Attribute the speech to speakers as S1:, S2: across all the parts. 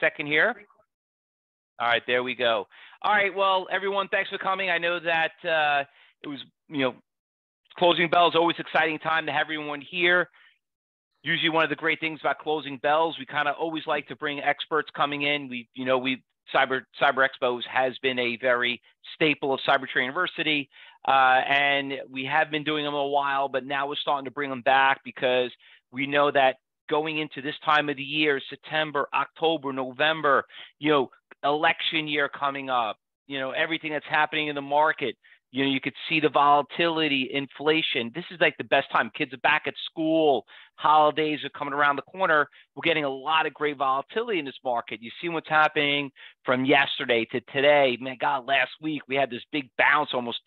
S1: second here. All right, there we go. All right, well, everyone, thanks for coming. I know that uh, it was, you know, closing bells always exciting time to have everyone here. Usually, one of the great things about closing bells, we kind of always like to bring experts coming in. We, you know, we Cyber Cyber Expos has been a very staple of Cybertrade University, uh, and we have been doing them a while, but now we're starting to bring them back because we know that going into this time of the year, September, October, November, you know, election year coming up, you know, everything that's happening in the market, you know, you could see the volatility, inflation. This is like the best time. Kids are back at school. Holidays are coming around the corner. We're getting a lot of great volatility in this market. You see what's happening from yesterday to today. Man, God, last week we had this big bounce, almost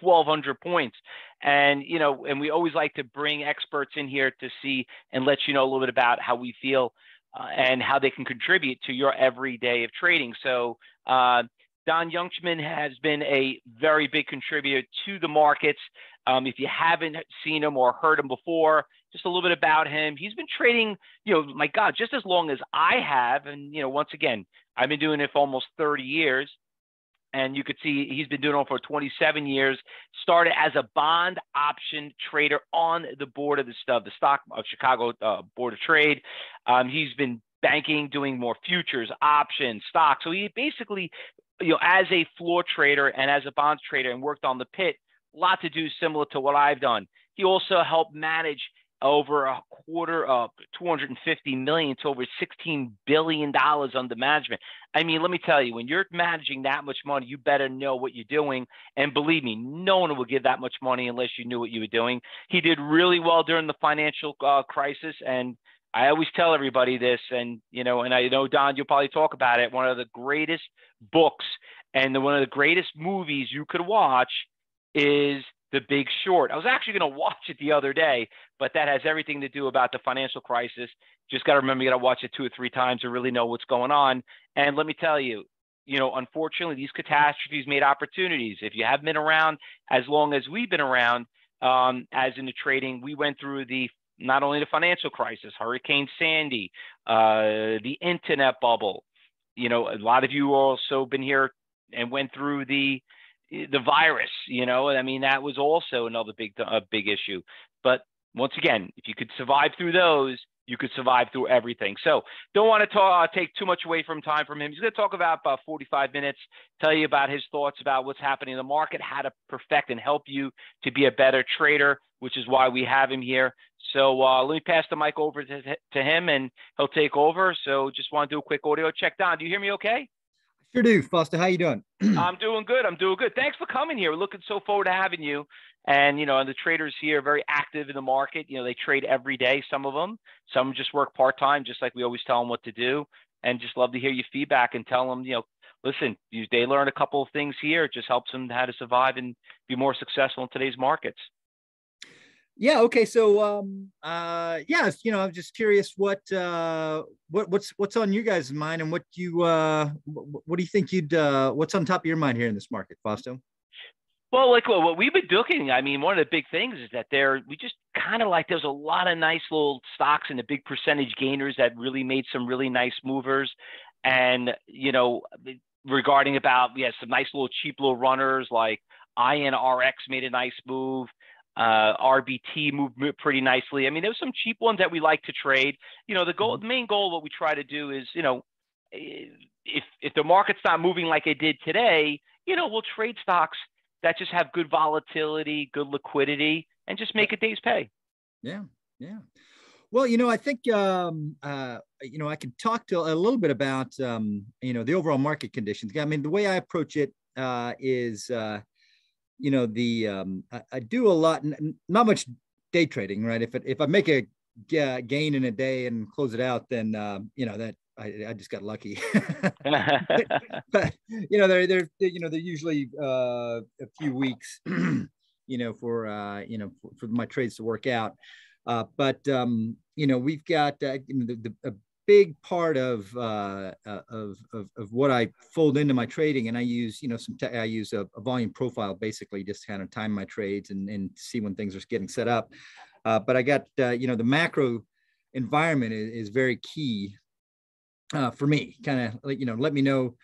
S1: 1,200 points. And, you know, and we always like to bring experts in here to see and let you know a little bit about how we feel uh, and how they can contribute to your every day of trading. So, uh, Don Yocham has been a very big contributor to the markets. Um, if you haven't seen him or heard him before, just a little bit about him. He's been trading, you know, my God, just as long as I have. And, you know, once again, I've been doing it for almost 30 years. And you could see he's been doing it for 27 years. Started as a bond option trader on the board of the, of the stock of Chicago uh, Board of Trade. Um, he's been banking, doing more futures, options, stocks. So he basically you know, as a floor trader and as a bonds trader and worked on the pit, lot to do similar to what I've done. He also helped manage over a quarter of 250 million to over 16 billion dollars under management. I mean, let me tell you, when you're managing that much money, you better know what you're doing. And believe me, no one will give that much money unless you knew what you were doing. He did really well during the financial uh, crisis, and I always tell everybody this, and you know, and I know Don, you'll probably talk about it. One of the greatest books and the, one of the greatest movies you could watch is The Big Short. I was actually going to watch it the other day, but that has everything to do about the financial crisis. Just got to remember you got to watch it two or three times to really know what's going on. And let me tell you, you know, unfortunately, these catastrophes made opportunities. If you haven't been around as long as we've been around, um, as in the trading, we went through the not only the financial crisis, Hurricane Sandy, uh, the internet bubble. You know, a lot of you also been here and went through the the virus. You know, I mean that was also another big a big issue. But once again, if you could survive through those, you could survive through everything. So don't want to talk, uh, take too much away from time from him. He's going to talk about about 45 minutes, tell you about his thoughts about what's happening in the market, how to perfect and help you to be a better trader, which is why we have him here. So uh, let me pass the mic over to, to him and he'll take over. So just want to do a quick audio check. Don, do you hear me okay?
S2: Sure do, Fausto. How you doing?
S1: I'm doing good. I'm doing good. Thanks for coming here. We're looking so forward to having you. And you know, and the traders here are very active in the market. You know, they trade every day. Some of them, some just work part time, just like we always tell them what to do. And just love to hear your feedback and tell them, you know, listen, you, they learn a couple of things here. It just helps them how to survive and be more successful in today's markets.
S2: Yeah. Okay. So, um, uh, yeah, you know, I'm just curious what, uh, what, what's, what's on you guys' mind and what you, uh, what do you think you'd, uh, what's on top of your mind here in this market, Fausto?
S1: Well, like well, what we've been doing, I mean, one of the big things is that there, we just kind of like there's a lot of nice little stocks and the big percentage gainers that really made some really nice movers. And, you know, regarding about, we had some nice little cheap little runners like INRX made a nice move. Uh, RBT moved pretty nicely. I mean, there there's some cheap ones that we like to trade. You know, the goal, mm-hmm. the main goal, what we try to do is, you know, if if the market's not moving like it did today, you know, we'll trade stocks that just have good volatility, good liquidity, and just make a day's pay.
S2: Yeah, yeah. Well, you know, I think um, uh, you know I can talk to a little bit about um, you know the overall market conditions. I mean, the way I approach it uh, is uh, you know the um, I, I, do a lot not much day trading right? If it, if i make a gain in a day and close it out then um, you know that I, I just got lucky. But you know they're they're you know they're usually uh, a few weeks you know for uh, you know for, for, my trades to work out. Uh, but um, you know we've got uh, the, the, big part of, uh, uh, of, of, of, what I fold into my trading. And I use, you know, some, I use a, a, volume profile, basically just kind of time my trades and, and see when things are getting set up. Uh, but I got, uh, you know, the macro environment is, is very key uh, for me, kind of you know, let me know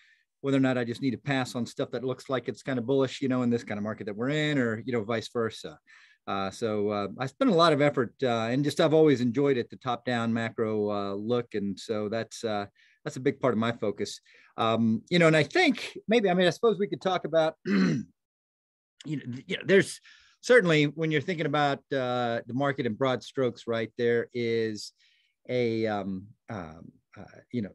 S2: whether or not I just need to pass on stuff that looks like it's kind of bullish, you know, in this kind of market that we're in, or, you know, vice versa. Uh, so uh, I spent a lot of effort uh, and just I've always enjoyed it, the top down macro uh, look. And so that's uh, that's a big part of my focus. Um, you know, and I think maybe, I mean, I suppose we could talk about, you, know, you know, there's certainly when you're thinking about uh, the market in broad strokes, right, there is a, um, um, you know,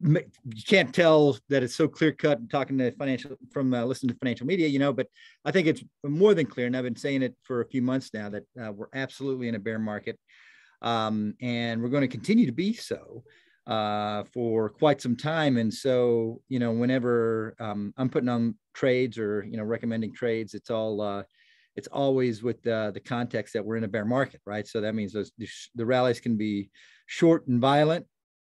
S2: you can't tell that it's so clear cut talking to financial from uh, listening to financial media you know but i think it's more than clear and i've been saying it for a few months now that uh, we're absolutely in a bear market um, and we're going to continue to be so uh, for quite some time and so you know whenever um, i'm putting on trades or you know recommending trades it's all uh, it's always with the, the context that we're in a bear market right? So that means those the rallies can be short and violent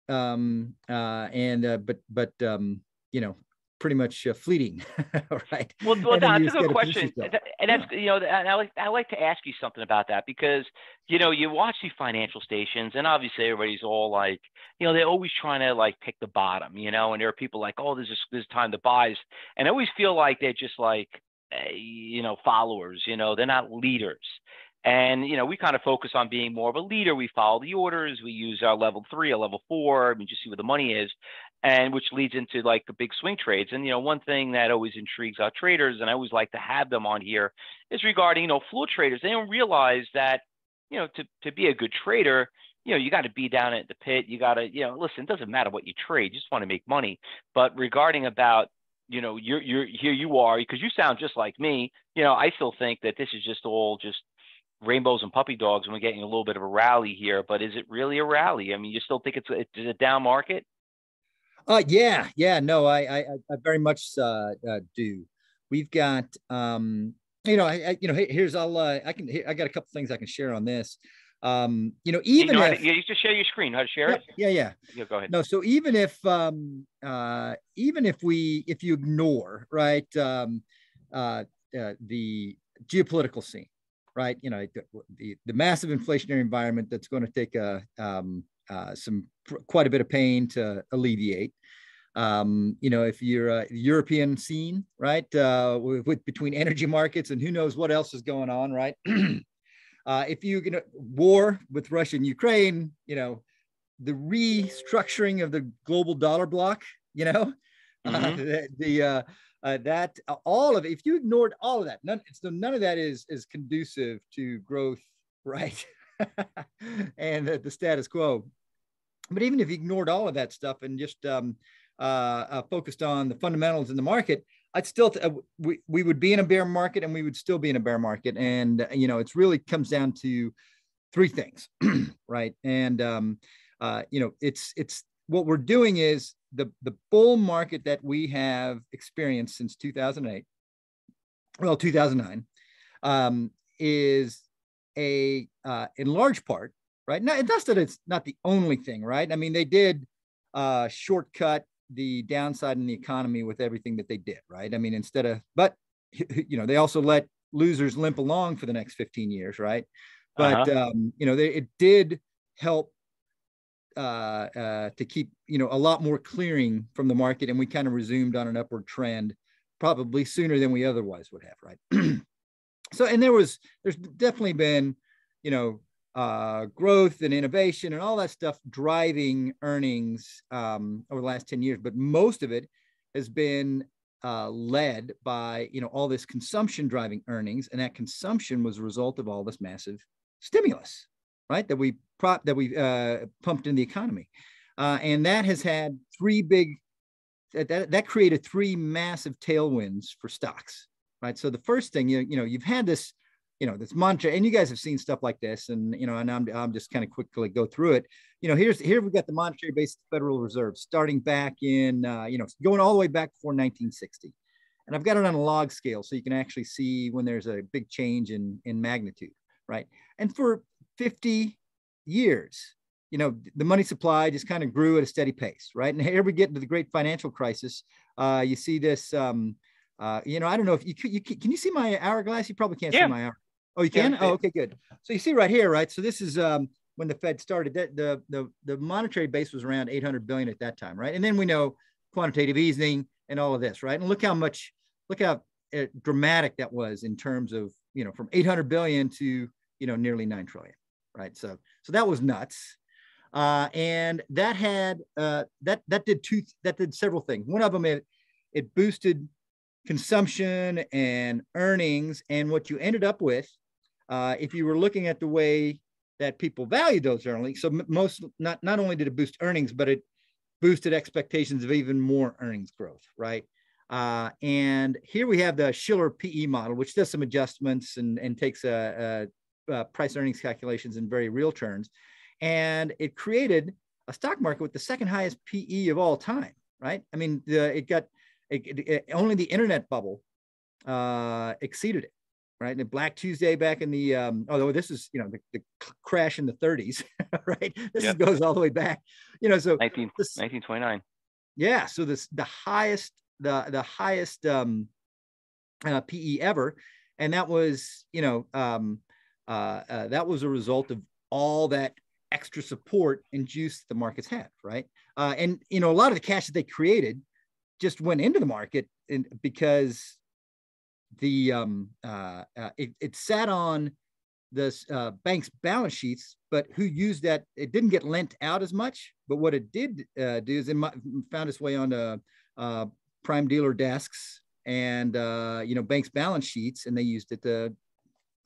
S2: um, uh, and uh, but but um, you know pretty much uh, fleeting, right?
S1: Well, well that's a good question, and that's you know, and I like I like to ask you something about that because you know you watch these financial stations, and obviously everybody's all like, you know, they're always trying to like pick the bottom, you know, and there are people like, oh, this is this time to buy, and I always feel like they're just like, eh, you know, followers, you know, they're not leaders. And you know, we kind of focus on being more of a leader. We follow the orders. We use our level three, a level four. I mean, just see where the money is, and which leads into like the big swing trades. And you know, one thing that always intrigues our traders, and I always like to have them on here, is regarding you know floor traders. They don't realize that you know to to be a good trader, you know, you got to be down at the pit. You got to, you know, listen, it doesn't matter what you trade, you just want to make money. But regarding about, you know, you're, you're here you are because you sound just like me. You know, I still think that this is just all just rainbows and puppy dogs and we're getting a little bit of a rally here, but is it really a rally? I mean, you still think it's a, it's a down market?
S2: Uh, yeah, yeah, no, I, I, I very much uh, uh, do. We've got, um, you know, I, I you know, here's I'll, uh, I can, I got a couple things I can share on this. Um, you know, even
S1: you know
S2: if
S1: to, you just share your screen, how to share
S2: yeah,
S1: it?
S2: Yeah, yeah,
S1: yeah. Go ahead.
S2: No, so even if, um, uh, even if we, if you ignore, right, um, uh, uh the geopolitical scene, right? You know, the, the massive inflationary environment that's going to take a, um, uh, some quite a bit of pain to alleviate. Um, you know, if you're a European scene, right, uh, with, with, between energy markets and who knows what else is going on, right? uh, if you, you know, war with Russia and Ukraine, you know, the restructuring of the global dollar block, you know, uh, mm-hmm. uh, the, the uh, uh, that uh, all of it, if you ignored all of that, none, so none of that is is conducive to growth, right? and the, the, status quo. But even if you ignored all of that stuff and just um, uh, uh, focused on the fundamentals in the market, I'd still th- uh, we we would be in a bear market and we would still be in a bear market. And you know, it's really comes down to three things, right? And um, uh, you know, it's it's what we're doing is the, the bull market that we have experienced since 2008, well, 2009, um, is a, uh, in large part, right? Not that it's not the only thing, right? I mean, they did uh, shortcut the downside in the economy with everything that they did, right? I mean, instead of, but, you know, they also let losers limp along for the next 15 years, right? But, uh-huh. um, you know, they, it did help uh, uh, to keep you know a lot more clearing from the market, and we kind of resumed on an upward trend, probably sooner than we otherwise would have, right? so, and there was there's definitely been you know uh, growth and innovation and all that stuff driving earnings um, over the last 10 years, but most of it has been uh, led by you know all this consumption driving earnings, and that consumption was a result of all this massive stimulus, right? That we prop that we uh, pumped in the economy, uh, and that has had three big that that created three massive tailwinds for stocks, right? So the first thing you you know you've had this you know this mantra, and you guys have seen stuff like this, and you know, and I'm I'm just kind of quickly go through it. You know, here's here we've got the monetary base of the Federal Reserve starting back in uh, you know going all the way back before 1960 and I've got it on a log scale so you can actually see when there's a big change in in magnitude, right? And for 50 years. You know, the money supply just kind of grew at a steady pace, right? And here we get into the great financial crisis. Uh, you see this, um, uh, you know, I don't know if you, you can you see my hourglass? You probably can't yeah. see my hour. Oh, you can? Yeah, oh, okay, good. So you see right here, right? So this is um, when the Fed started, that the, the, the monetary base was around 800 billion at that time, right? And then we know quantitative easing and all of this, right? And look how much, look how uh, dramatic that was in terms of, you know, from 800 billion to, you know, nearly 9 trillion, right? So, so that was nuts. Uh, and that had, uh, that, that did two, that did several things. One of them, it, it boosted consumption and earnings. And what you ended up with, uh, if you were looking at the way that people valued those earnings, so most, not, not only did it boost earnings, but it boosted expectations of even more earnings growth, right? Uh, and here we have the Shiller PE model, which does some adjustments and, and takes a, a price earnings calculations in very real terms. And it created a stock market with the second highest PE of all time, right? I mean, the, it got it, it, it, only the internet bubble uh, exceeded it, right? And Black Tuesday back in the, um, although this is, you know, the, the crash in the 30s, right? This yep. goes all the way back, you know, so
S1: 19, this, 1929.
S2: Yeah. So this, the highest, the, the highest um, uh, PE ever. And that was, you know, um, uh, uh, that was a result of all that extra support and juice the markets had, right? Uh, and, you know, a lot of the cash that they created just went into the market in, because the um, uh, uh, it, it, sat on the uh, bank's balance sheets, but who used that? It didn't get lent out as much, but what it did uh, do is it found its way onto prime dealer desks and you know banks' balance sheets, and they used it to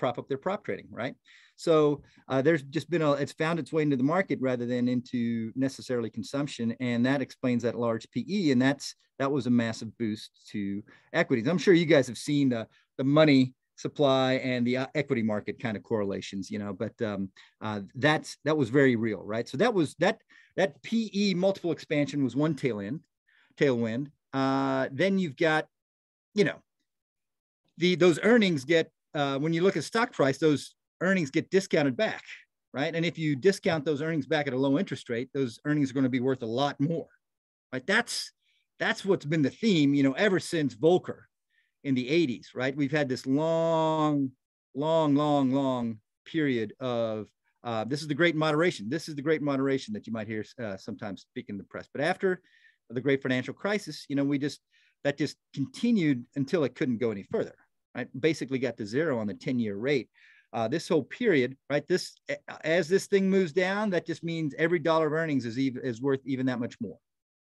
S2: prop up their prop trading, right? So uh, there's just been a, it's found its way into the market rather than into necessarily consumption. And that explains that large PE. And that's, that was a massive boost to equities. I'm sure you guys have seen the, the money supply and the uh, equity market kind of correlations, you know, but um, uh, that's, that was very real, right? So that was, that, that PE multiple expansion was one tail end, tailwind. Uh, then you've got, you know, the, those earnings get, uh, when you look at stock price, those earnings get discounted back, right? And if you discount those earnings back at a low interest rate, those earnings are going to be worth a lot more, right? That's that's what's been the theme, you know, ever since Volcker in the 80s, right? We've had this long, long, long, long period of uh, this is the great moderation. This is the great moderation that you might hear uh, sometimes speak in the press. But after the great financial crisis, you know, we just that just continued until it couldn't go any further. Right, basically got to zero on the 10-year rate uh, this whole period, right? This as this thing moves down, that just means every dollar of earnings is even is worth even that much more,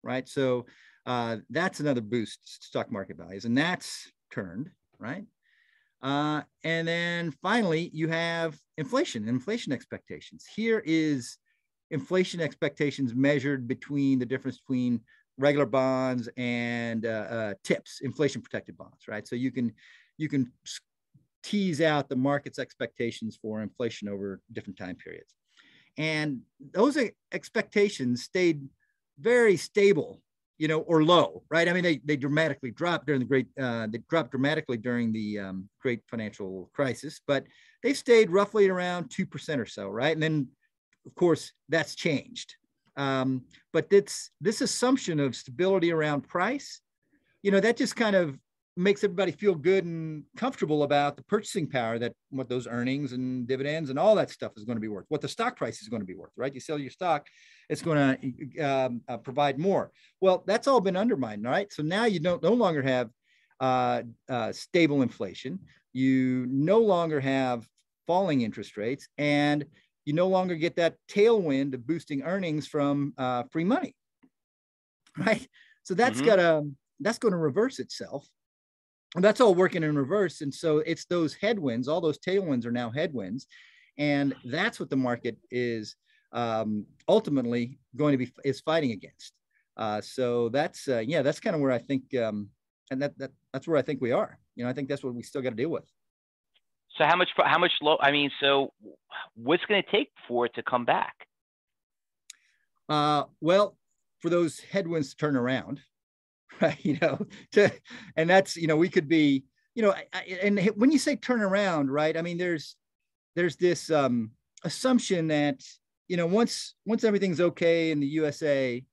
S2: right? So uh, that's another boost stock market values, and that's turned right. Uh, and then finally, you have inflation, inflation expectations. Here is inflation expectations measured between the difference between regular bonds and uh, uh, TIPS, inflation protected bonds, right? So you can you can tease out the market's expectations for inflation over different time periods. And those expectations stayed very stable, you know, or low, right? I mean, they, they dramatically dropped during the great, uh, they dropped dramatically during the um, great financial crisis, but they stayed roughly around 2% or so, right? And then, of course, that's changed. Um, but this, this assumption of stability around price, you know, that just kind of makes everybody feel good and comfortable about the purchasing power that what those earnings and dividends and all that stuff is going to be worth, what the stock price is going to be worth, right? You sell your stock, it's going to um, uh, provide more. Well, that's all been undermined, right? So now you don't no longer have uh, uh, stable inflation. You no longer have falling interest rates, and you no longer get that tailwind of boosting earnings from uh, free money, right? So that's mm-hmm. got to that's going to reverse itself and that's all working in reverse. And so it's those headwinds, all those tailwinds are now headwinds. And that's what the market is um, ultimately going to be is fighting against. Uh, so that's uh, yeah, that's kind of where I think, um, and that, that that's where I think we are. You know, I think that's what we still got to deal with.
S1: So how much how much low? I mean, so what's going to take for it to come back?
S2: Uh, well, for those headwinds to turn around, right? You know, to, and that's, you know, we could be, you know, and when you say turn around, right? I mean, there's, there's this um, assumption that, you know, once, once everything's okay in the USA,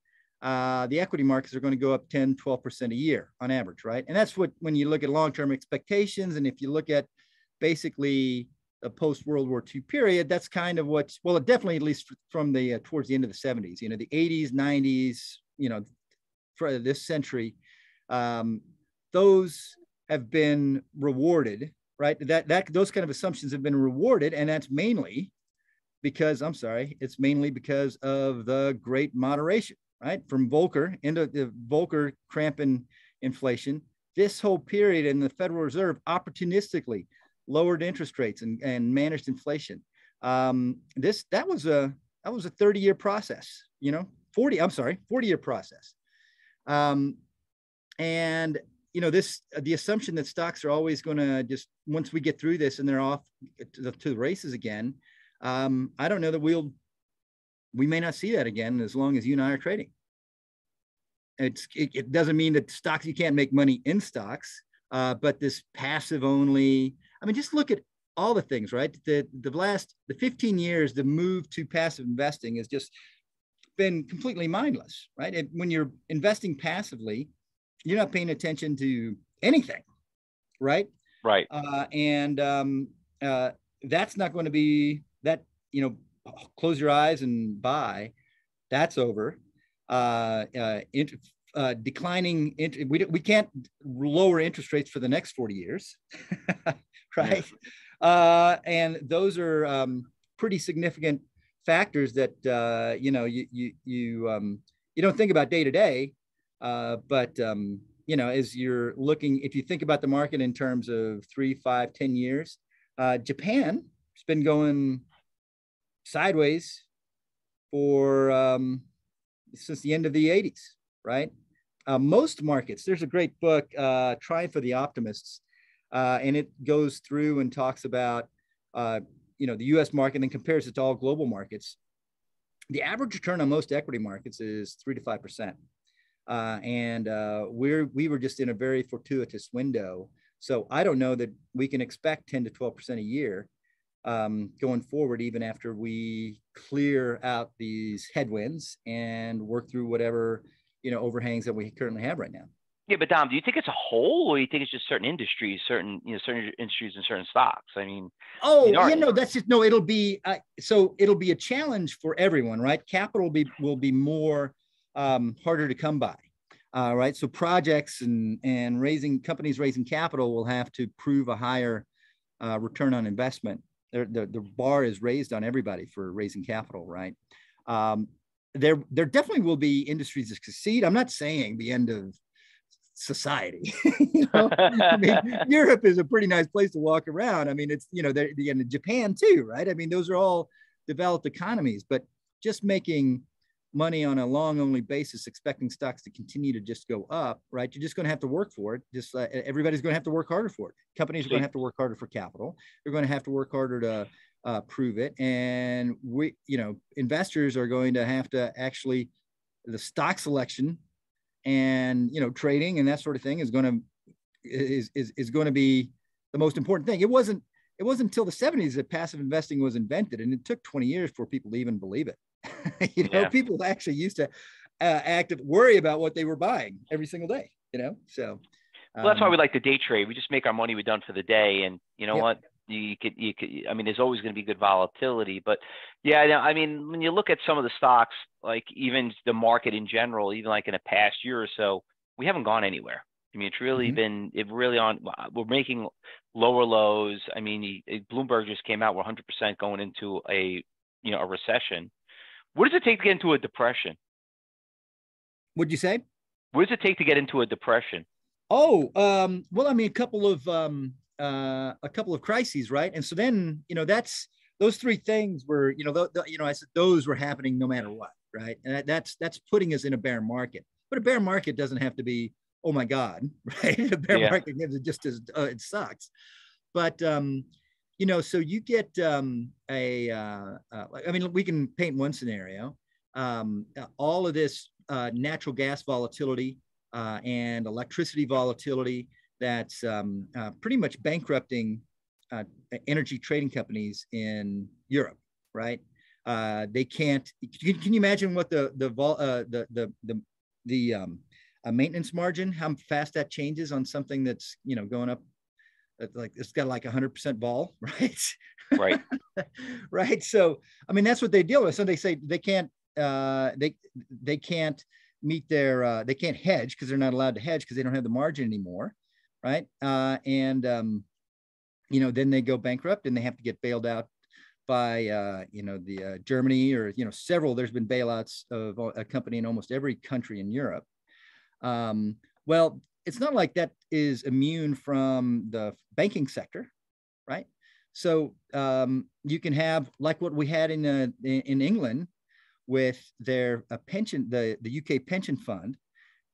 S2: uh, the equity markets are going to go up 10, 12% a year on average, right? And that's what, when you look at long-term expectations, and if you look at basically the post World War II period, that's kind of what's well, definitely at least from the uh, towards the end of the 70s. You know, the 80s, 90s. You know, for this century, um, those have been rewarded, right? That that those kind of assumptions have been rewarded, and that's mainly because I'm sorry, it's mainly because of the Great Moderation, right? From Volcker into the Volcker cramping inflation. This whole period in the Federal Reserve opportunistically lowered interest rates and, and managed inflation. Um, this that was a that was a 30 year process, you know, 40, I'm sorry, 40 year process. Um, and you know, this the assumption that stocks are always going to just once we get through this and they're off to the, to the races again. Um, I don't know that we'll we may not see that again as long as you and I are trading. It's it, it doesn't mean that stocks you can't make money in stocks, uh, but this passive only. I mean, just look at all the things, right? The the last the 15 years, the move to passive investing is just been completely mindless, right? And when you're investing passively, you're not paying attention to anything, right?
S1: Right.
S2: Uh, and um, uh, that's not going to be that. You know, close your eyes and buy. That's over. Uh, uh, int- uh, declining. Int- we we can't lower interest rates for the next forty years, right? Yeah. Uh, and those are um, pretty significant factors that uh, you know you you you um, you don't think about day to day, but um, you know as you're looking, if you think about the market in terms of three, five, ten years, uh, Japan has been going sideways for um, since the end of the 80s, right? Uh, most markets, there's a great book, uh, Triumph of the Optimists, uh, and it goes through and talks about uh, you know, the US market and compares it to all global markets, the average return on most equity markets is three to 5%. Uh, and uh, we're, we were just in a very fortuitous window. So I don't know that we can expect 10 to 12% a year um, going forward, even after we clear out these headwinds and work through whatever, you know, overhangs that we currently have right now.
S1: Yeah, but Don, do you think it's a whole, or do you think it's just certain industries, certain you know, certain industries and certain stocks? I mean,
S2: oh, you know, yeah, no, that's just no. It'll be uh, so it'll be a challenge for everyone, right? Capital will be will be more um, harder to come by, uh, right? So projects and and raising companies raising capital will have to prove a higher uh, return on investment. The, the the bar is raised on everybody for raising capital, right? Um, there there definitely will be industries that succeed. I'm not saying the end of society. you know, I mean, Europe is a pretty nice place to walk around. I mean, it's you know, they're in Japan too, right? I mean, those are all developed economies, but just making money on a long only basis, expecting stocks to continue to just go up, right? You're just going to have to work for it. Just uh, everybody's going to have to work harder for it. Companies are going to have to work harder for capital. They're going to have to work harder to uh, prove it, and we, you know, investors are going to have to actually the stock selection and you know trading and that sort of thing is going to is, is, is going to be the most important thing it wasn't it wasn't until the 70s that passive investing was invented and it took 20 years for people to even believe it you know yeah. people actually used to uh, active worry about what they were buying every single day you know so
S1: well that's why um, we like to day trade we just make our money we're done for the day and you know yeah. what you could you could i mean there's always going to be good volatility but yeah i mean when you look at some of the stocks like even the market in general even like in the past year or so we haven't gone anywhere. I mean it's really mm-hmm. been it really on we're making lower lows. I mean bloomberg just came out we're 100% going into a you know a recession. What does it take to get into a depression?
S2: What'd you say?
S1: What does it take to get into a depression?
S2: Oh um well i mean a couple of um uh, a couple of crises, right? And so then, you know, that's those three things were, you know, you know, I said those were happening no matter what, right? And that, that's that's putting us in a bear market. But a bear market doesn't have to be, oh my God, right? A bear yeah. market is just as uh, it sucks. But um, you know, so you get um, a, uh, uh, I mean, we can paint one scenario. Um, all of this uh, natural gas volatility uh, and electricity volatility that's um, uh, pretty much bankrupting uh, energy trading companies in Europe, right? Uh, they can't. Can, can, you imagine what the the uh, the the the, the um, maintenance margin, how fast that changes on something that's you know going up like it's got like 100% vol, right?
S1: Right.
S2: right. So, I mean, that's what they deal with. So they say they can't, uh, they they can't meet their, uh, they can't hedge because they're not allowed to hedge because they don't have the margin anymore, right? Uh, and um, you know, then they go bankrupt and they have to get bailed out by uh, you know the uh, Germany or you know several. There's been bailouts of a company in almost every country in Europe. Um, well, it's not like that is immune from the banking sector, right? So um, you can have like what we had in uh, in England with their uh, pension, the the UK pension fund,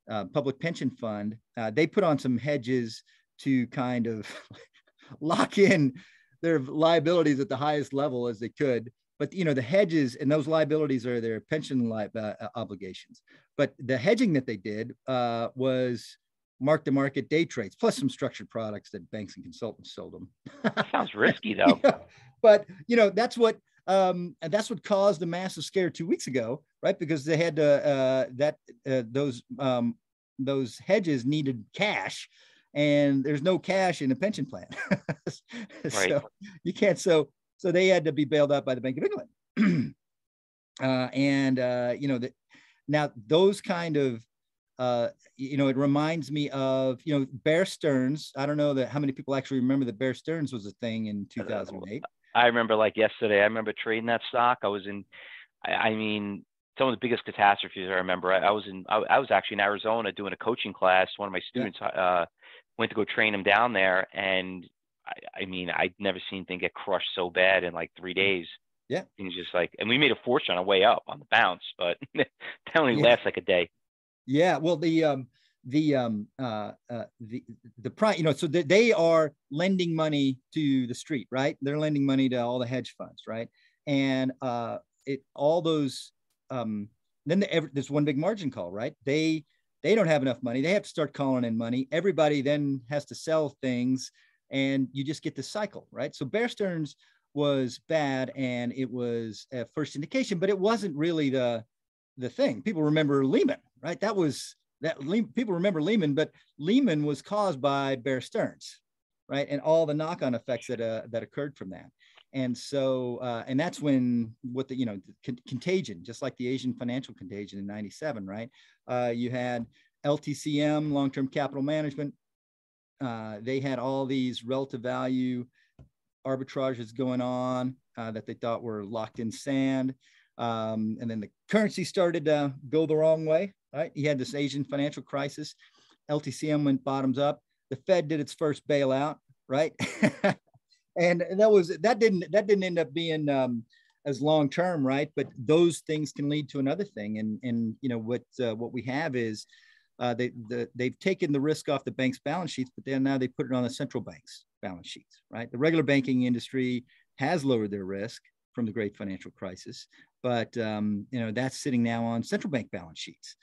S2: uh, public pension fund. Uh, they put on some hedges to kind of lock in their liabilities at the highest level as they could. But you know the hedges and those liabilities are their pension li- uh, obligations. But the hedging that they did uh, was mark to market day trades, plus some structured products that banks and consultants sold them.
S1: Sounds risky though. yeah.
S2: But you know, that's what um, and that's what caused the massive scare two weeks ago, right? Because they had to, uh, that uh, those um, those hedges needed cash, and there's no cash in a pension plan, right. so you can't. So so they had to be bailed out by the Bank of England, uh, and uh, you know that now those kind of uh, you know, it reminds me of, you know, Bear Stearns. I don't know that how many people actually remember that Bear Stearns was a thing in 2008.
S1: I remember like yesterday, I remember trading that stock. I was in, I, I mean, some of the biggest catastrophes I remember. I, I was in, I, I, was actually in Arizona doing a coaching class. One of my students yeah. uh, went to go train him down there. And I, I mean, I'd never seen things get crushed so bad in like three mm. days.
S2: Yeah.
S1: Things just like, and we made a fortune on the way up on the bounce, but that only yeah. lasts like a day.
S2: Yeah, well, the um, the um, uh, uh, the the prime, you know, so they, they are lending money to the street, right? They're lending money to all the hedge funds, right? And uh, it all those um, then the, there's one big margin call, right? They they don't have enough money. They have to start calling in money. Everybody then has to sell things, and you just get this cycle, right? So Bear Stearns was bad, and it was a first indication, but it wasn't really the the thing. People remember Lehman, right? That was that people remember Lehman, but Lehman was caused by Bear Stearns, right? And all the knock-on effects that uh, that occurred from that. And so, uh, and that's when what the you know con- contagion, just like the Asian financial contagion in '97, right? Uh, you had LTCM, long-term capital management. Uh, they had all these relative value arbitrages going on uh, that they thought were locked in sand. Um, and then the currency started to go the wrong way, right? You had this Asian financial crisis. LTCM went bottoms up. The Fed did its first bailout, right? and that was that didn't that didn't end up being um, as long term, right? But those things can lead to another thing. And and you know what uh, what we have is uh, they the, they've taken the risk off the bank's balance sheets, but then now they put it on the central bank's balance sheets, right? The regular banking industry has lowered their risk from the great financial crisis, but um, you know that's sitting now on central bank balance sheets,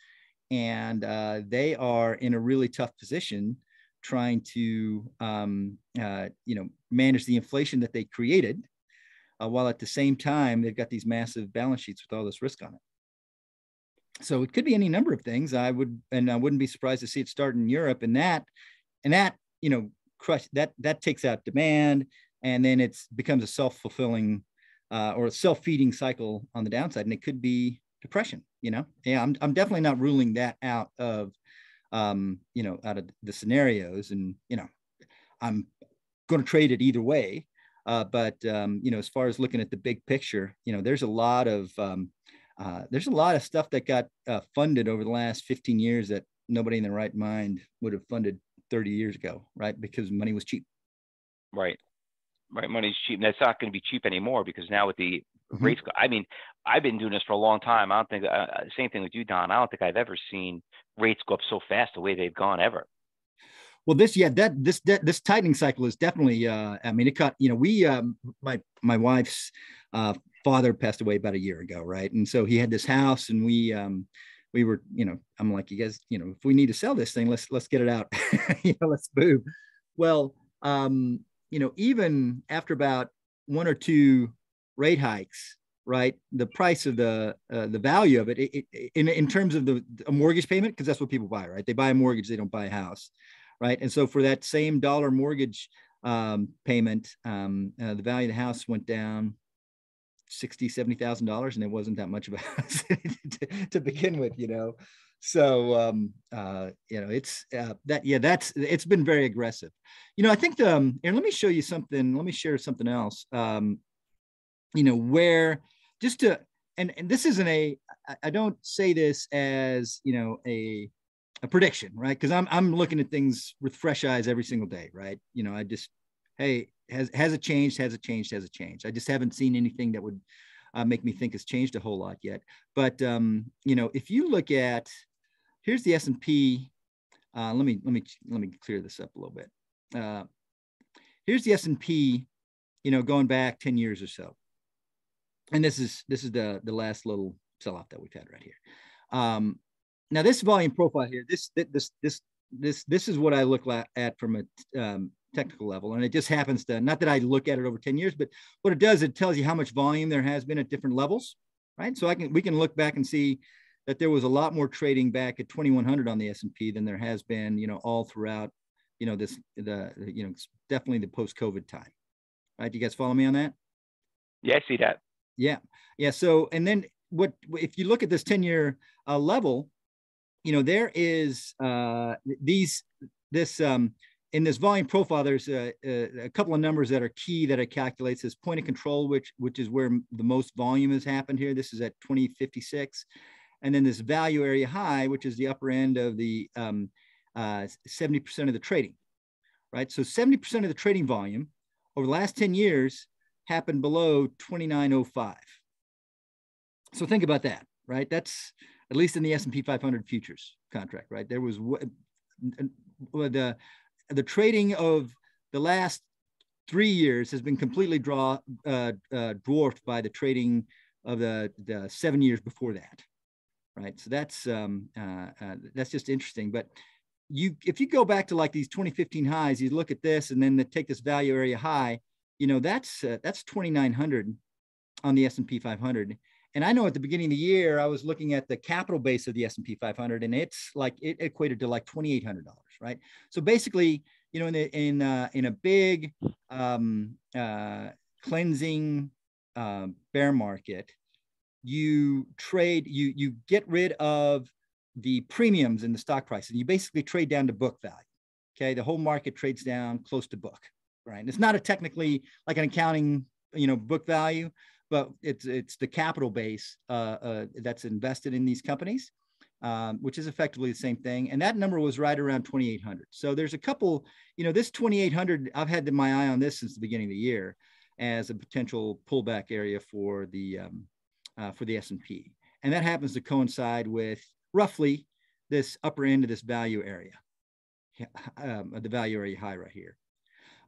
S2: and uh, they are in a really tough position trying to um, uh, you know manage the inflation that they created, uh, while at the same time they've got these massive balance sheets with all this risk on it. So it could be any number of things. I would and I wouldn't be surprised to see it start in Europe, and that and that you know crush that that takes out demand, and then it becomes a self fulfilling uh, or a self-feeding cycle on the downside and it could be depression you know? Yeah i'm, I'm definitely not ruling that out of um, you know out of the scenarios and you know i'm going to trade it either way. Uh, but um, you know as far as looking at the big picture you know there's a lot of um, uh, there's a lot of stuff that got uh, funded over the last 15 years that nobody in their right mind would have funded 30 years ago right? Because money was cheap.
S1: Right. Right money's cheap and that's not going to be cheap anymore because now with the mm-hmm. rates i mean i've been doing this for a long time. I don't think uh, uh, same thing with you don. I don't think i've ever seen rates go up so fast the way they've gone ever.
S2: Well this yeah that this that, this tightening cycle is definitely uh i mean it cut you know we um my my wife's uh father passed away about a year ago right? And so he had this house and we um we were you know i'm like you guys you know if we need to sell this thing let's let's get it out. You know let's move well um you know, even after about one or two rate hikes, right, the price of the uh, the value of it, it, it, in in terms of the a mortgage payment, because that's what people buy, right? They buy a mortgage, they don't buy a house, right? And so for that same dollar mortgage um, payment. Um, uh, the value of the house went down sixty, seventy thousand dollars, and it wasn't that much of a house to, to, begin with, you know. So um, uh, you know, it's uh, that yeah, that's it's been very aggressive. You know, I think the um, and let me show you something. Let me share something else. Um, you know, where just to and and this isn't a I don't say this as you know a a prediction, right? Because I'm I'm looking at things with fresh eyes every single day, right? You know, I just hey, has has it changed? Has it changed? Has it changed? I just haven't seen anything that would uh, make me think it's changed a whole lot yet. But um, you know, if you look at here's the S and P. Uh, let me let me let me clear this up a little bit. Uh, here's the S and P. You know, going back ten years or so, and this is this is the the last little sell off that we've had right here. Um, now this volume profile here, this this this this this is what I look at from a um, technical level, and it just happens to not that I look at it over ten years, but what it does, it tells you how much volume there has been at different levels, right? So I can we can look back and see that there was a lot more trading back at 2100 on the S&P than there has been, you know, all throughout, you know, this the you know definitely the post-COVID time. Right? Do you guys follow me on that?
S1: Yeah, I see that.
S2: Yeah, yeah. So and then what if you look at this 10 year uh, level you know there is uh, these this um, in this volume profile there's a, a, a, couple of numbers that are key that it calculates this point of control which which is where the most volume has happened here. This is at 2056 and then this value area high which is the upper end of the um, uh, 70% of the trading right? So 70% of the trading volume over the last 10 years happened below 2905 so think about that, right? That's at least in the S&P 500 futures contract, right? There was the the trading of the last three years has been completely draw uh, uh, dwarfed by the trading of the, the seven years before that, right? So that's um, uh, uh that's just interesting. But you if you go back to like these 2015 highs, you look at this and then take this value area high, you know that's uh, that's 2900 on the S&P 500 and I know at the beginning of the year, I was looking at the capital base of the S&P 500, and it's like it equated to like $2,800, right? So basically, you know, in the, in uh, in a big um, uh, cleansing uh, bear market, you trade, you you get rid of the premiums in the stock price, and you basically trade down to book value. Okay, the whole market trades down close to book, right? It's not a technically like an accounting, you know, book value, but it's it's the capital base uh, uh, that's invested in these companies, um, which is effectively the same thing. And that number was right around 2,800. So there's a couple, you know, this 2,800. I've had my eye on this since the beginning of the year as a potential pullback area for the um, uh, for the S&P, and that happens to coincide with roughly this upper end of this value area, um, the value area high right here.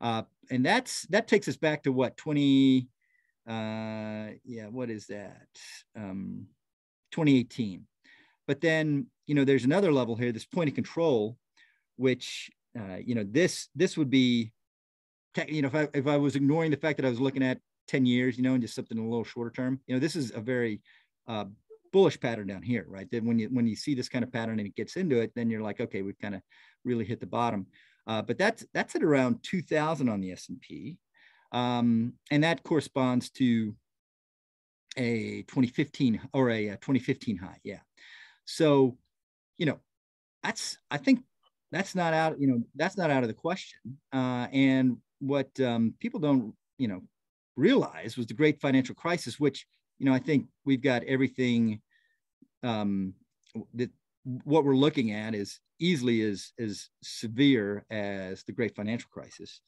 S2: Uh, and that's that takes us back to what 20 uh, yeah, what is that? Um, 2018. But then, you know, there's another level here, this point of control, which, uh, you know, this this would be, you know, if I if I was ignoring the fact that I was looking at 10 years, you know, and just something a little shorter term, you know, this is a very uh, bullish pattern down here, right? Then when you when you see this kind of pattern and it gets into it, then you're like, okay, we've kind of really hit the bottom. Uh, but that's that's at around 2,000 on the S&P. Um, and that corresponds to a 2015 or a, a 2015 high. Yeah. So, you know, that's, I think that's not out, you know, that's not out of the question. Uh, and what um, people don't, you know, realize was the great financial crisis, which, you know, I think we've got everything um, that what we're looking at is easily as, as severe as the great financial crisis.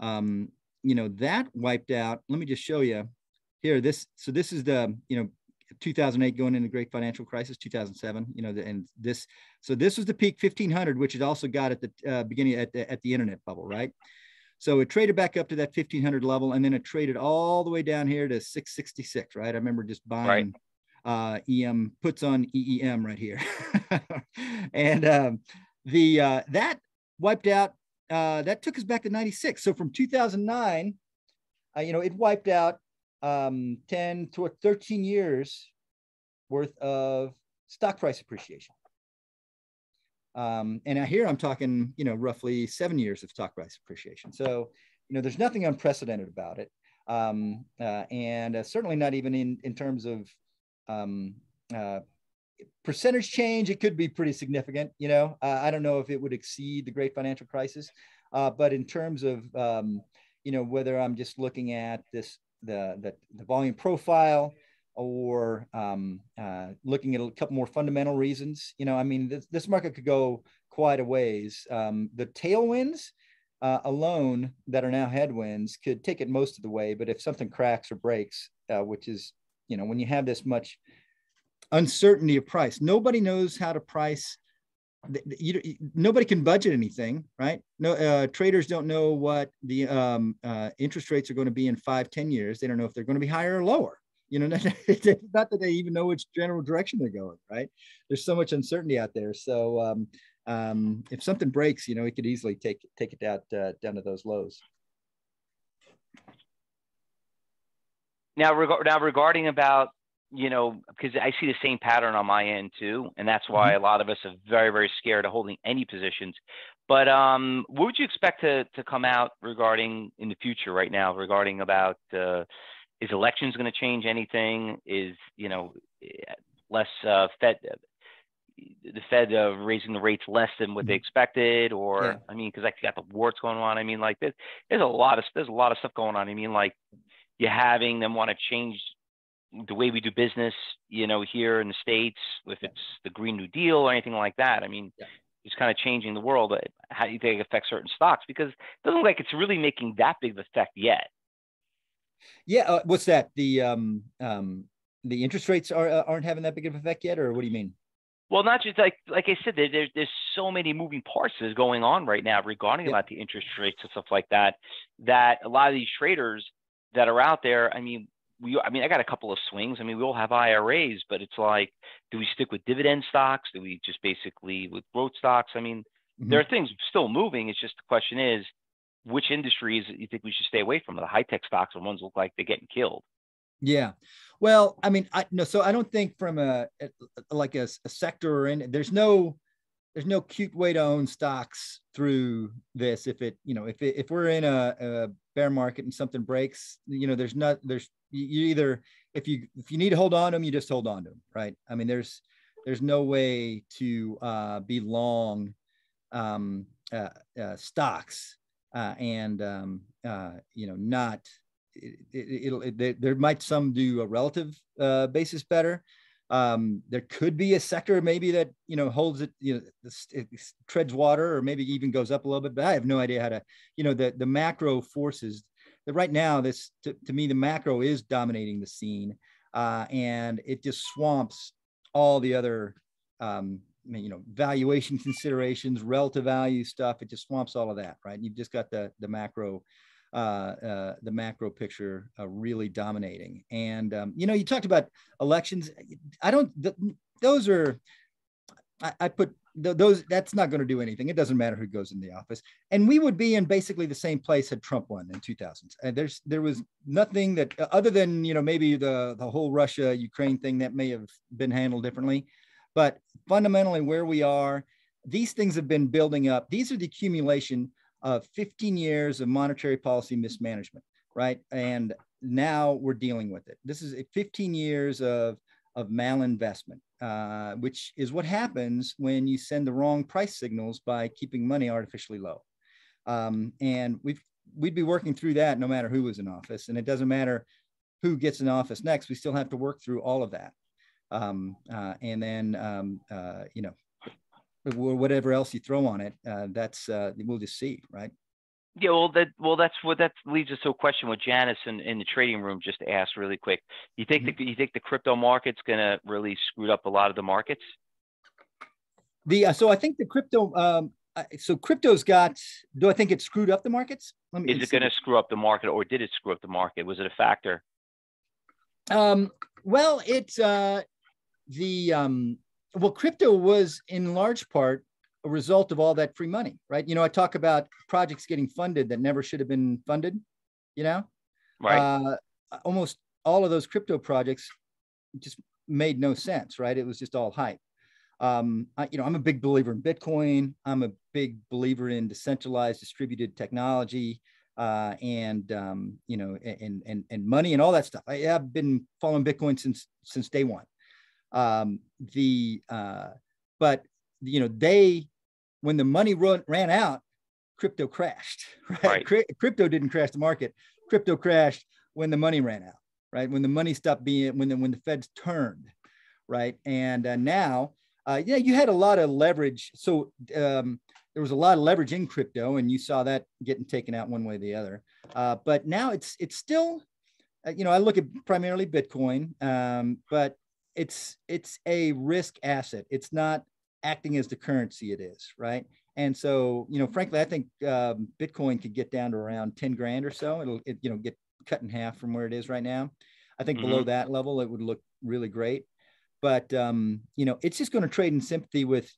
S2: Um, you know, that wiped out. Let me just show you here. This, so this is the, you know, 2008 going into the great financial crisis, 2007, you know, and this, so this was the peak 1500, which it also got at the uh, beginning at the, at the internet bubble, right? So it traded back up to that 1500 level and then it traded all the way down here to 666, right? I remember just buying right. Uh, EM puts on EEM right here. and um, the, uh, that wiped out uh, that took us back to 96. So from 2009, uh, you know, it wiped out um, 10 to 13 years worth of stock price appreciation. Um, and here I'm talking, you know, roughly seven years of stock price appreciation. So, you know, there's nothing unprecedented about it. Um, uh, and uh, certainly not even in, in terms of um, uh, percentage change, it could be pretty significant. You know, uh, I don't know if it would exceed the great financial crisis, uh, but in terms of, um, you know, whether I'm just looking at this, the, the, the volume profile, or um, uh, looking at a couple more fundamental reasons. You know, I mean, this, this market could go quite a ways. Um, the tailwinds uh, alone that are now headwinds could take it most of the way. But if something cracks or breaks, uh, which is, you know, when you have this much uncertainty of price, nobody knows how to price. You, nobody can budget anything, right? No uh, traders don't know what the um, uh, interest rates are going to be in five, ten years. They don't know if they're going to be higher or lower you know, not that they even know which general direction they're going, right? There's so much uncertainty out there. So um, um, if something breaks, you know, it could easily take take it down uh, down to those lows.
S1: Now, reg- now regarding about you know, because I see the same pattern on my end too, and that's why mm-hmm. a lot of us are very, very scared of holding any positions. But um, what would you expect to to come out regarding in the future right now regarding about uh, is elections going to change anything? Is you know less uh, Fed the Fed uh, raising the rates less than what they mm-hmm. expected, or yeah. I mean, because I got the warts going on. I mean, like there's, there's a lot of there's a lot of stuff going on. I mean, like you having them want to change the way we do business, you know, here in the states, if it's the Green New Deal or anything like that. I mean, yeah. it's kind of changing the world. How do you think it affects certain stocks? Because it doesn't look like it's really making that big of effect yet.
S2: Yeah, uh, what's that? The um, um, the interest rates are uh, aren't having that big of an effect yet, or what do you mean?
S1: Well, not just like like I said, there, there's there's so many moving parts that's going on right now regarding yeah. about the interest rates and stuff like that. That a lot of these traders that are out there, I mean, we I mean, I got a couple of swings. I mean, we all have IRAs, but it's like, do we stick with dividend stocks? Do we just basically with growth stocks? I mean, mm-hmm. there are things still moving. It's just the question is, which industries you think we should stay away from? The high tech stocks are ones look like they're getting killed.
S2: Yeah. Well, I mean, I no, so I don't think from a, like a, a sector or in there's no there's no cute way to own stocks through this. If it, you know, if it, if we're in a, a bear market and something breaks, you know, there's not there's you either if you if you need to hold on to them, you just hold on to them, right? I mean, there's there's no way to uh, be long um, uh, uh, stocks uh, and um, uh, you know not it, will it, it, there might some do a relative uh, basis better. Um, there could be a sector maybe that you know holds it, you know, it treads water, or maybe even goes up a little bit. But I have no idea how to, you know, the the macro forces. That right now, this to, to me, the macro is dominating the scene, uh, and it just swamps all the other um, you know, valuation considerations, relative value stuff. It just swamps all of that, right? You've just got the the macro, uh, uh, the macro picture uh, really dominating. And um, you know, you talked about elections. I don't. Th- those are. I, I put th- those. That's not going to do anything. It doesn't matter who goes in the office. And we would be in basically the same place had Trump won in 2000. And there's there was nothing that other than you know maybe the the whole Russia Ukraine thing that may have been handled differently but fundamentally, where we are, these things have been building up. These are the accumulation of 15 years of monetary policy mismanagement, right? And now we're dealing with it. This is 15 years of, of malinvestment, uh, which is what happens when you send the wrong price signals by keeping money artificially low. Um, and we've, we'd be working through that no matter who was in office. And it doesn't matter who gets in office next, we still have to work through all of that um, uh, and then um, uh, you know whatever else you throw on it, uh, that's uh, we'll just see, right?
S1: Yeah, well, that well, that's what that leads us to a question with Janice in, in the trading room just asked really quick. You think mm-hmm. the you think the crypto market's going to really screw up a lot of the markets?
S2: The uh, so I think the crypto. Um, so crypto's got. Do I think it screwed up the markets?
S1: Me, Is it going to screw up the market, or did it screw up the market? Was it a factor?
S2: Um, well, it's uh, the um, well, crypto was in large part a result of all that free money, right? You know, I talk about projects getting funded that never should have been funded. You know,
S1: right?
S2: Uh, almost all of those crypto projects just made no sense, right? It was just all hype. Um, I, you know, I'm a big believer in Bitcoin. I'm a big believer in decentralized distributed technology. uh, and um, you know, and and and money and all that stuff. I have been following Bitcoin since since day one. Um, the uh, but you know they when the money run, ran out, crypto crashed. Right? right. crypto didn't crash the market. Crypto crashed when the money ran out. Right when the money stopped being when the when the Feds turned. Right and uh, now, uh, yeah, you had a lot of leverage. So um, there was a lot of leverage in crypto, and you saw that getting taken out one way or the other. Uh, but now it's it's still, uh, you know, I look at primarily Bitcoin, um, but it's it's a risk asset. It's not acting as the currency it is, right? And so, you know, frankly, I think um, Bitcoin could get down to around 10 grand or so. It'll, it, you know, get cut in half from where it is right now. I think mm-hmm. below that level, it would look really great. But, um, you know, it's just going to trade in sympathy with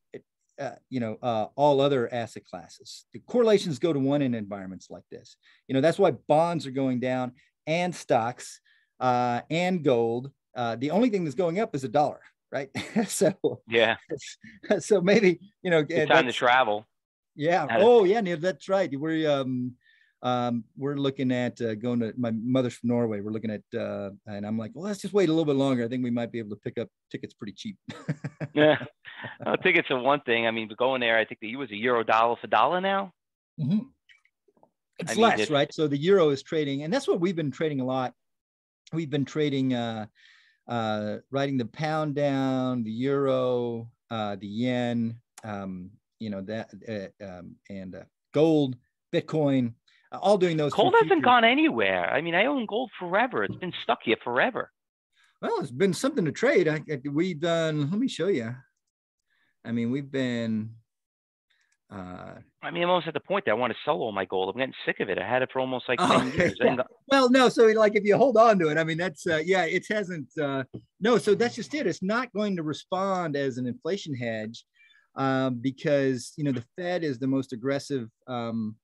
S2: uh, you know, uh, all other asset classes. The correlations go to one in environments like this. You know, that's why bonds are going down and stocks uh, and gold. Uh, the only thing that's going up is a dollar, right? so
S1: yeah.
S2: So maybe you know,
S1: it's time to travel.
S2: Yeah. Oh, yeah, that's right. We're um, um, we're looking at uh, going to my mother's from Norway. We're looking at, uh, and I'm like, well, let's just wait a little bit longer. I think we might be able to pick up tickets pretty cheap.
S1: yeah, well, tickets are one thing. I mean, but going there, I think the was a euro dollar for dollar now.
S2: Mm-hmm. It's I mean, less, right? So the euro is trading, and that's what we've been trading a lot. We've been trading, uh, uh, writing the pound down, the euro, uh, the yen, um, you know that, uh, um, and uh, gold, Bitcoin all doing those.
S1: Gold hasn't gone anywhere. I mean, I own gold forever. It's been stuck here forever.
S2: Well, it's been something to trade. I, I, we've done. Let me show you. I mean, we've been. Uh,
S1: I mean, I'm almost at the point that I want to sell all my gold. I'm getting sick of it. I had it for almost like 10 oh, years.
S2: Yeah. Well, no. So, like, if you hold on to it, I mean, that's uh, yeah, it hasn't. Uh, no, so that's just it. It's not going to respond as an inflation hedge um, because you know the Fed is the most aggressive um,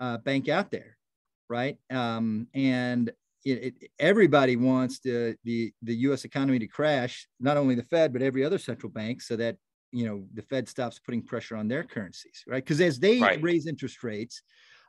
S2: uh, bank out there, right? Um, and it, it, everybody wants the, the the U.S. economy to crash, not only the Fed but every other central bank, so that you know the Fed stops putting pressure on their currencies, right? Because as they right. raise interest rates,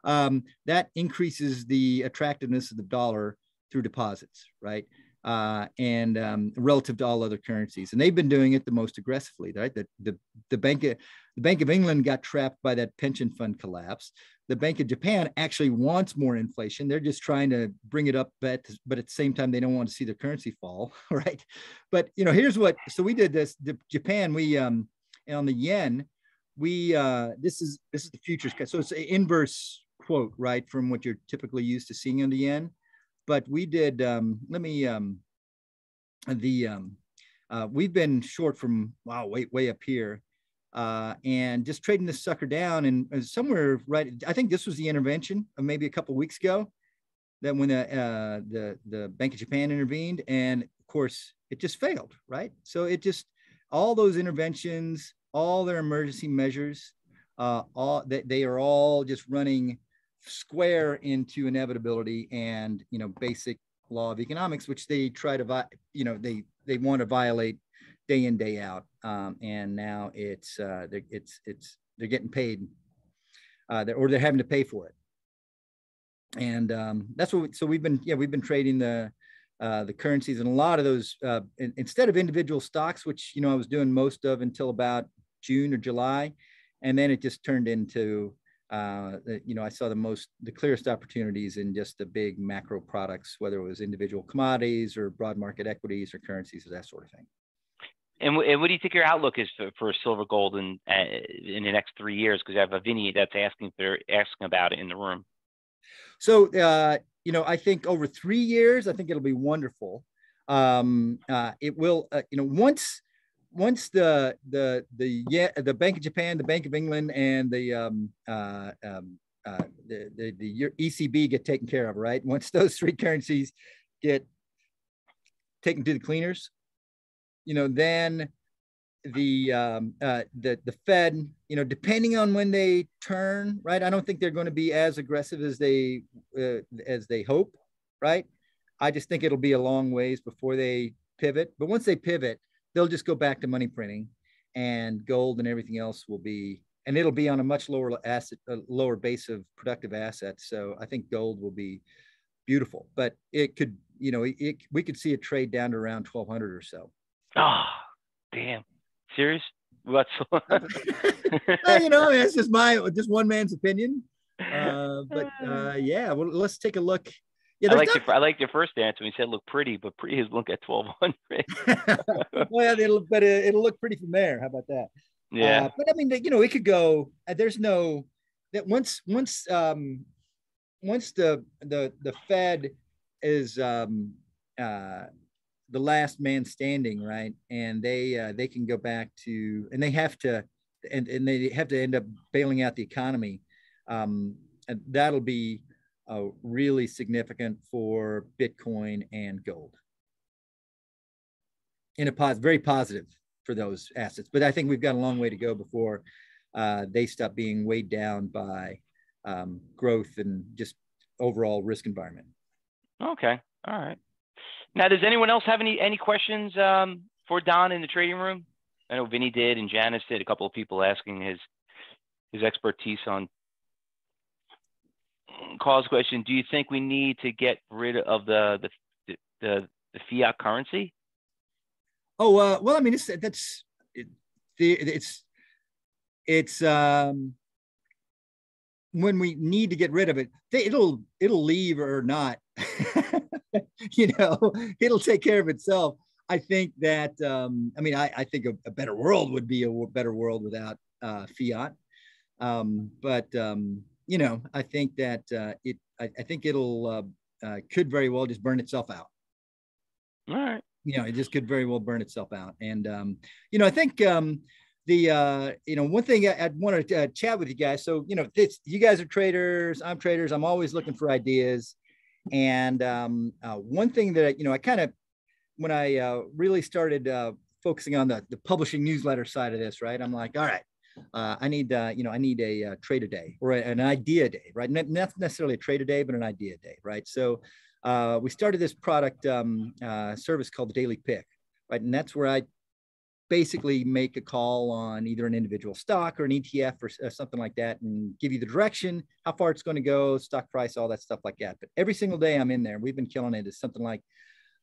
S2: um, that increases the attractiveness of the dollar through deposits, right? Uh, and um, relative to all other currencies, and they've been doing it the most aggressively, right? The the the bank the Bank of England got trapped by that pension fund collapse the Bank of Japan actually wants more inflation. They're just trying to bring it up, but but at the same time, they don't want to see their currency fall, right? But you know, here's what. So we did this. Japan, we um, on the yen, we uh, this is this is the futures. So it's an inverse quote, right, from what you're typically used to seeing on the yen. But we did. Um, let me um, the um, uh, we've been short from wow, way way up here uh, and just trading this sucker down. And somewhere right, I think this was the intervention of maybe a couple weeks ago, that when the, uh, the the Bank of Japan intervened, and of course it just failed, right? So it just all those interventions, all their emergency measures, uh, all they, they are all just running square into inevitability and you know basic law of economics, which they try to you know they they want to violate day in day out um, and now it's uh, they're, it's it's they're getting paid uh, they're, or they're having to pay for it. And um, that's what we, so we've been yeah we've been trading the uh, the currencies and a lot of those uh, in, instead of individual stocks which you know i was doing most of until about june or july and then it just turned into uh, you know i saw the most the clearest opportunities in just the big macro products whether it was individual commodities or broad market equities or currencies or that sort of thing
S1: and, and what do you think your outlook is for, for silver gold in uh, in the next three years? Because I have a Vinny that's asking for asking about it in the room.
S2: So uh, you know, I think over three years, I think it'll be wonderful. Um, uh, it will, uh, you know, once once the the the yeah the Bank of Japan, the Bank of England, and the um, uh, um, uh, the, the the ECB get taken care of, right? Once those three currencies get taken to the cleaners, you know, then the um, uh, the the Fed, you know, depending on when they turn, right? I don't think they're going to be as aggressive as they uh, as they hope, right? I just think it'll be a long ways before they pivot. But once they pivot, they'll just go back to money printing, and gold and everything else will be and it'll be on a much lower asset, a lower base of productive assets. So I think gold will be beautiful, but it could, you know, it, we could see a trade down to around 1200 or so.
S1: Oh, damn. Serious? What's
S2: well, you know, it's just my just one man's opinion. Uh, but uh, yeah, well, let's take a look. Yeah,
S1: I like not... your, I like your first answer. He said look pretty, but pretty is look at twelve hundred.
S2: well, it'll but it'll look pretty from there. How about that?
S1: Yeah.
S2: Uh, but I mean, you know, it could go. Uh, there's no that once once um once the the the Fed is um uh the last man standing, right? And they uh, they can go back to and they have to and, and they have to end up bailing out the economy. Um, and that'll be uh, really significant for Bitcoin and gold. In a pos- very positive for those assets, but I think we've got a long way to go before uh, they stop being weighed down by um, growth and just overall risk environment.
S1: Okay, all right. Now, does anyone else have any any questions um, for Don in the trading room? I know Vinny did, and Janice did. A couple of people asking his his expertise on cause question. Do you think we need to get rid of the the the, the fiat currency?
S2: Oh uh, well, I mean, it's that's it, it's it's um when we need to get rid of it, it'll it'll leave or not. you know, it'll take care of itself. I think that, um, I mean, I, I think a, a, better world would be a better world without uh, fiat. Um, but, um, you know, I think that uh, it, I, I, think it'll, uh, uh, could very well just burn itself out.
S1: All right.
S2: You know, it just could very well burn itself out. And, um, you know, I think, um, the uh, you know one thing I, would want to uh, chat with you guys. So you know, this you guys are traders. I'm traders. I'm always looking for ideas. And um, uh, one thing that you know, I kind of when I uh, really started uh, focusing on the the publishing newsletter side of this, right? I'm like, all right, uh, I need uh, you know, I need a uh, trade a day or an idea day, right? Not necessarily a trade a day, but an idea day, right? So uh, we started this product um, uh, service called the Daily Pick, right? And that's where I basically make a call on either an individual stock or an ETF or uh, something like that and give you the direction, how far it's going to go, stock price, all that stuff like that. But every single day I'm in there, we've been killing it. It's something like,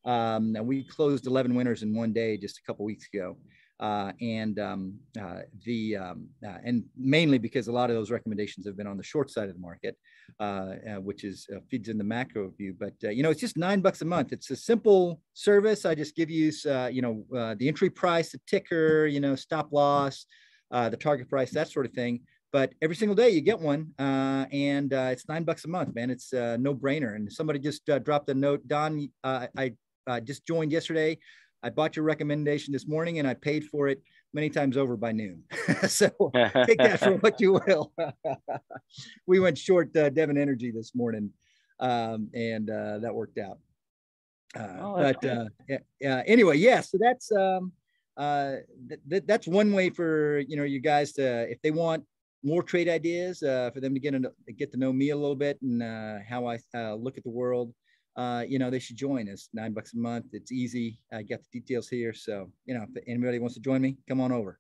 S2: um, we closed 11 winners in one day just a couple weeks ago uh, and um, uh, the um, uh, and mainly because a lot of those recommendations have been on the short side of the market, Uh, uh, which is uh, feeds in the macro view. But uh, you know, it's just nine bucks a month. It's a simple service. I just give you you know the entry price, the ticker, you know, stop loss, the target price, that sort of thing. But every single day you get one, and it's nine bucks a month, man. It's a no brainer. And somebody just dropped a note, Don. I just joined yesterday. I bought your recommendation this morning and I paid for it many times over by noon. so take that for what you will. we went short uh, Devon Energy this morning um, and uh, that worked out. Uh, oh, but uh, yeah, anyway, yeah, so that's um, uh, th- th- that's one way for you know you guys to if they want more trade ideas uh, for them to get to get to know me a little bit and uh, how I uh, look at the world uh, you know, they should join us. Nine bucks a month. It's easy. I got the details here. So, you know, if anybody wants to join me, come on over.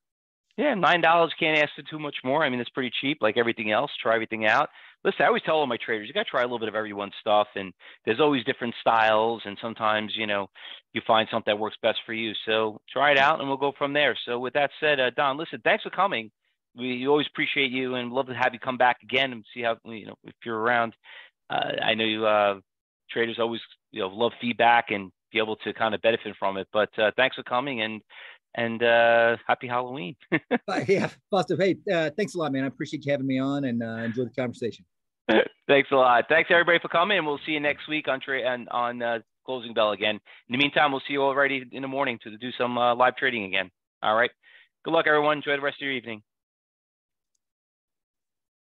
S1: Yeah, nine dollars can't ask for too much more. I mean, it's pretty cheap, like everything else. Try everything out. Listen, I always tell all my traders, you got to try a little bit of everyone's stuff, and there's always different styles, and sometimes you know you find something that works best for you. So try it out, and we'll go from there. So with that said, uh, Don, listen, thanks for coming. We always appreciate you, and love to have you come back again and see how you know if you're around. Uh, I know you uh, traders always you know love feedback and be able to kind of benefit from it. But uh, thanks for coming and and uh, happy Halloween.
S2: yeah, positive. Hey, uh, thanks a lot, man. I appreciate you having me on and uh, enjoy the conversation.
S1: thanks a lot. Thanks everybody for coming, and we'll see you next week on trade and on uh, closing bell again. In the meantime, we'll see you already in the morning to do some uh, live trading again. All right. Good luck, everyone. Enjoy the rest of your evening.